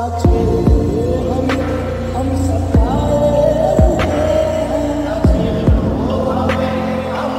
I'll Baba